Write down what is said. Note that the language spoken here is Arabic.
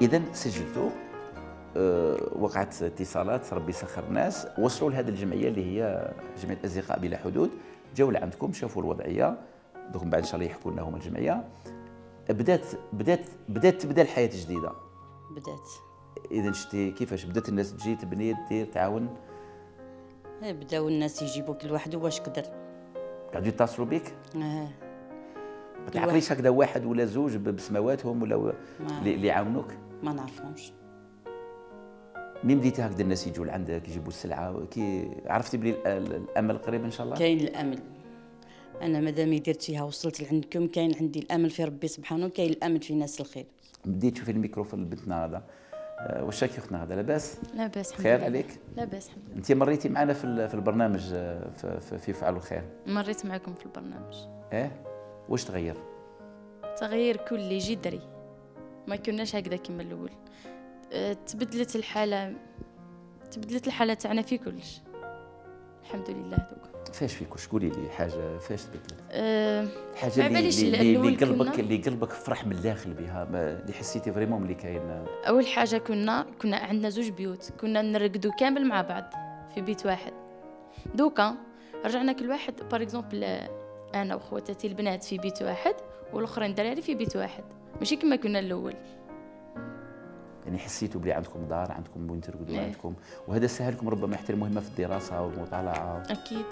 اذا سجلتوا آه، وقعت اتصالات ربي يسخر الناس. وصلوا لهذه الجمعية اللي هي جمعية اصدقاء بلا حدود. جاوا لعندكم شافوا الوضعية. دوك من بعد إن شاء الله يحكوا لنا هما الجمعية. بدات بدات بدات تبدأ الحياة جديدة. بدات. اذا شتي كيفاش بدأت الناس تجي تبني دير تعاون؟ إيه، بداو الناس يجيبوا كل واحد واش قدر. قعدوا يتصلوا بك آه. ما تعقليش هكذا واحد ولا زوج بسماواتهم ولا اللي يعاونوك؟ ما نعرفهمش. مين بديتي هكذا الناس يجوا لعندك يجيبوا السلعة؟ كي عرفتي بلي ال- ال- الأمل قريب إن شاء الله؟ كاين الأمل. أنا مادامي درتيها وصلت لعندكم كاين عندي الأمل في ربي سبحانه وكاين الأمل في ناس الخير. بديت تشوفي الميكروفون لبنتنا هذا. آه، واش راكي أختنا هذا؟ لاباس؟ لاباس الحمد خير لله. عليك؟ لاباس الحمد لله. انت مريتي معنا في ال- في البرنامج آه، في- في فعل الخير. مريت معكم في البرنامج. إيه؟ واش تغير؟ تغيير كلي جذري ما كناش هكذا كما الأول. أه، تبدلت الحالة تبدلت الحالة تاعنا في كلش. الحمد لله دوك. فاش فيك واش قولي لي حاجة فاش تبدلت؟ أه حاجة اللي اللي, اللي قلبك اللي قلبك فرح من الداخل بها اللي حسيتي فريمون ملي كاين أول حاجة كنا كنا عندنا زوج بيوت. كنا نرقدوا كامل مع بعض في بيت واحد. دوكا رجعنا كل واحد par exemple أنا وخواتاتي البنات في بيت واحد والأخرين دراري في بيت واحد. ماشي كما كنا الأول. يعني حسيتوا بلي عندكم دار عندكم وين ترقدوا إيه. عندكم وهذا سهلكم ربما يحترم مهمه في الدراسة والمطالعه أكيد.